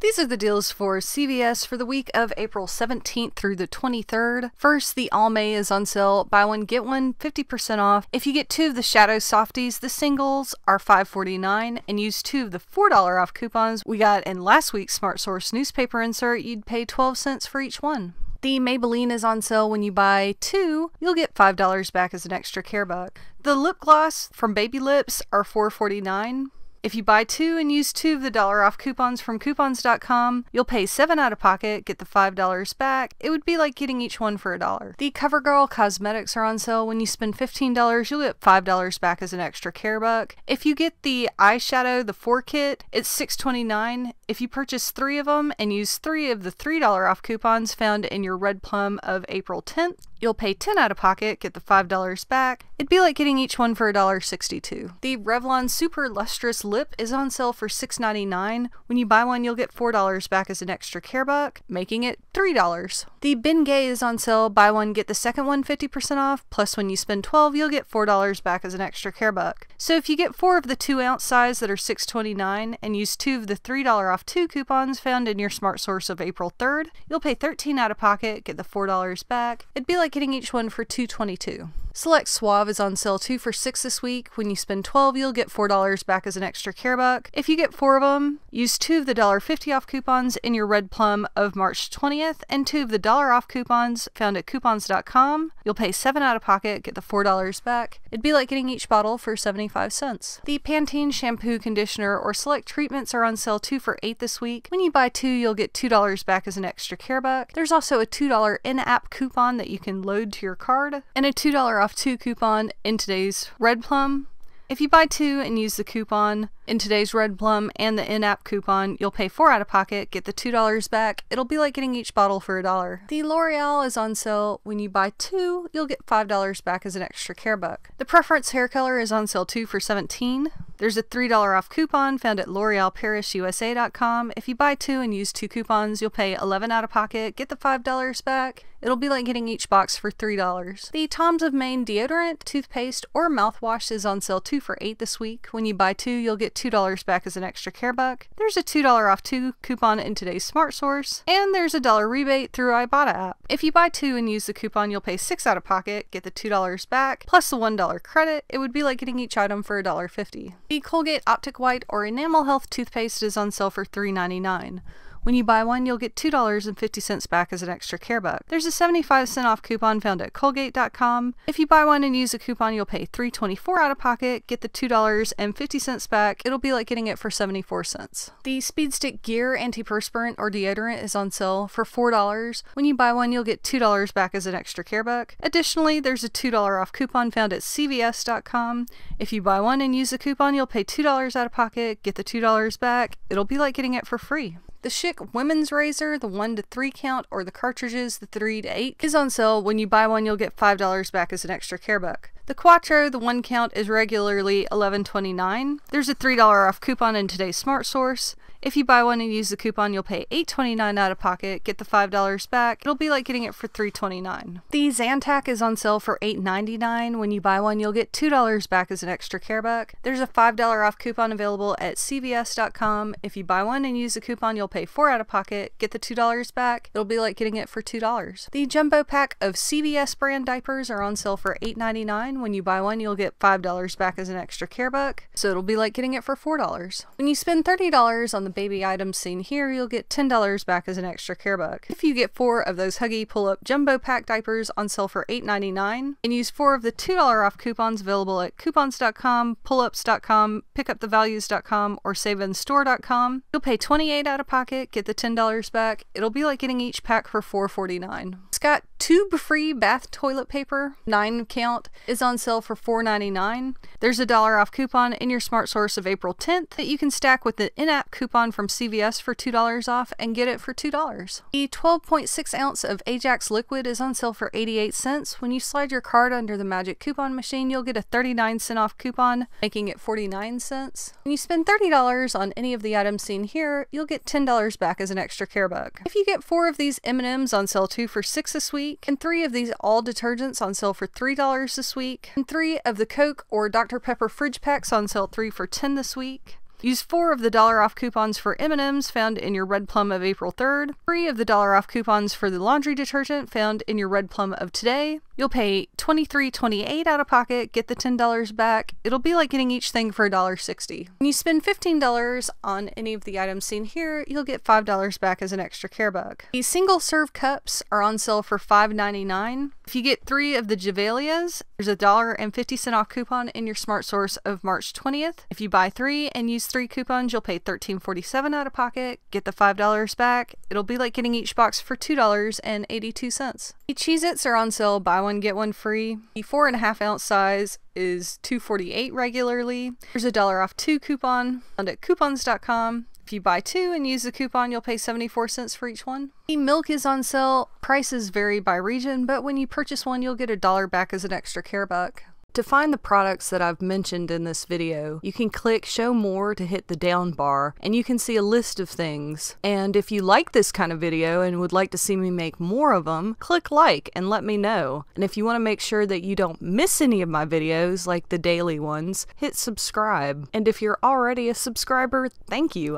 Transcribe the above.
These are the deals for CVS for the week of April 17th through the 23rd. First, the Almay is on sale. Buy one, get one, 50% off. If you get two of the Shadow Softies, the singles are $5.49 and use two of the $4 off coupons we got in last week's Smart Source newspaper insert, you'd pay 12 cents for each one. The Maybelline is on sale when you buy two, you'll get $5 back as an extra care buck. The lip gloss from Baby Lips are $4.49. If you buy two and use two of the dollar off coupons from coupons.com, you'll pay seven out of pocket, get the $5 back. It would be like getting each one for a dollar. The CoverGirl cosmetics are on sale. When you spend $15, you'll get $5 back as an extra care buck. If you get the eyeshadow, the four kit, it's $6.29. If you purchase three of them and use three of the $3 off coupons found in your Red Plum of April 10th, You'll pay 10 out of pocket, get the $5 back. It'd be like getting each one for $1.62. The Revlon Super Lustrous Lip is on sale for $6.99. When you buy one, you'll get $4 back as an extra care buck, making it $3. The Bengay is on sale. Buy one, get the second one 50% off. Plus, when you spend 12, you'll get $4 back as an extra care buck. So if you get four of the 2 ounce size that are $6.29 and use two of the $3 off two coupons found in your Smart Source of April 3rd, you'll pay 13 out of pocket, get the $4 back. It'd be like getting each one for 222. Select Suave is on sale 2 for 6 this week. When you spend 12, you'll get $4 back as an extra care buck. If you get 4 of them, use 2 of the $1.50 off coupons in your Red Plum of March 20th and 2 of the dollar off coupons found at coupons.com. You'll pay 7 out of pocket, get the $4 back. It'd be like getting each bottle for 75 cents. The Pantene shampoo, conditioner, or select treatments are on sale 2 for 8 this week. When you buy 2, you'll get $2 back as an extra care buck. There's also a $2 in-app coupon that you can load to your card and a $2 off two coupon in today's Red Plum. If you buy two and use the coupon in today's Red Plum and the in-app coupon, you'll pay four out of pocket, get the two dollars back. It'll be like getting each bottle for a dollar. The L'Oreal is on sale. When you buy two, you'll get five dollars back as an extra care buck. The Preference hair color is on sale two for 17. There's a $3 off coupon found at l'orealparisusa.com. If you buy two and use two coupons, you'll pay 11 out of pocket, get the $5 back. It'll be like getting each box for $3. The Toms of Maine deodorant, toothpaste, or mouthwash is on sale 2 for 8 this week. When you buy two, you'll get $2 back as an extra care buck. There's a $2 off 2 coupon in today's Smart Source, and there's a dollar rebate through Ibotta app. If you buy two and use the coupon, you'll pay 6 out of pocket, get the $2 back, plus the $1 credit. It would be like getting each item for $1.50. The Colgate Optic White or Enamel Health toothpaste is on sale for $3.99. When you buy one, you'll get $2.50 back as an extra care buck. There's a 75 cent off coupon found at colgate.com. If you buy one and use a coupon, you'll pay $3.24 out of pocket, get the $2.50 back. It'll be like getting it for 74 cents. The Speed Stick Gear antiperspirant or deodorant is on sale for $4. When you buy one, you'll get $2 back as an extra care buck. Additionally, there's a $2 off coupon found at cvs.com. If you buy one and use a coupon, you'll pay $2 out of pocket, get the $2 back. It'll be like getting it for free. The Schick women's razor, the 1 to 3 count, or the cartridges, the 3 to 8, is on sale. When you buy one, you'll get $5 back as an extra care buck. The Quattro, the 1 count, is regularly $11.29. There's a $3 off coupon in today's Smart Source. If you buy one and use the coupon, you'll pay $8.29 out of pocket, get the $5 back. It'll be like getting it for $3.29. The Zantac is on sale for $8.99. When you buy one, you'll get $2 back as an extra care buck. There's a $5 off coupon available at cvs.com. If you buy one and use the coupon, you'll pay 4 out of pocket, get the $2 back. It'll be like getting it for $2. The jumbo pack of CVS brand diapers are on sale for $8.99. When you buy one, you'll get $5 back as an extra care buck. So it'll be like getting it for $4. When you spend $30 on the the baby items seen here, you'll get $10 back as an extra care buck. If you get four of those Huggy Pull-Up Jumbo Pack diapers on sale for $8.99 and use four of the $2 off coupons available at coupons.com, pullups.com, pickupthevalues.com, or saveinstore.com, you'll pay $28 out of pocket, get the $10 back. It'll be like getting each pack for $4.49. It's got tube-free bath toilet paper, 9 count, is on sale for $4.99. There's a dollar off coupon in your Smart Source of April 10th that you can stack with the in-app coupon from CVS for $2 off and get it for $2. The 12.6 ounce of Ajax liquid is on sale for 88 cents. When you slide your card under the magic coupon machine, you'll get a 39 cent off coupon, making it 49 cents. When you spend $30 on any of the items seen here, you'll get $10 back as an extra care buck. If you get four of these M&Ms on sale 2 for 6 this week, and three of these all detergents on sale for $3 this week, and three of the Coke or Dr. Pepper fridge packs on sale 3 for 10 this week, Use four of the dollar off coupons for M&Ms found in your Red Plum of April 3rd, three of the dollar off coupons for the laundry detergent found in your Red Plum of today. You'll pay $23.28 out of pocket, get the $10 back. It'll be like getting each thing for $1.60. When you spend $15 on any of the items seen here, you'll get $5 back as an extra care buck. These single serve cups are on sale for $5.99. If you get three of the Gevalias, there's a dollar and 50 cent off coupon in your smart source of March 20th. If you buy three and use three coupons, you'll pay $13.47 out of pocket, get the $5 back. It'll be like getting each box for $2.82. The Cheez Its are on sale, buy one, get one free. The four and a half ounce size is $2.48 regularly. There's a dollar off two coupon found at coupons.com. If you buy two and use the coupon, you'll pay 74 cents for each one. The milk is on sale. Prices vary by region, but when you purchase one, you'll get a dollar back as an extra care buck. To find the products that I've mentioned in this video, you can click show more to hit the down bar and you can see a list of things. And if you like this kind of video and would like to see me make more of them, click like and let me know. And if you want to make sure that you don't miss any of my videos like the daily ones, hit subscribe. And if you're already a subscriber, thank you.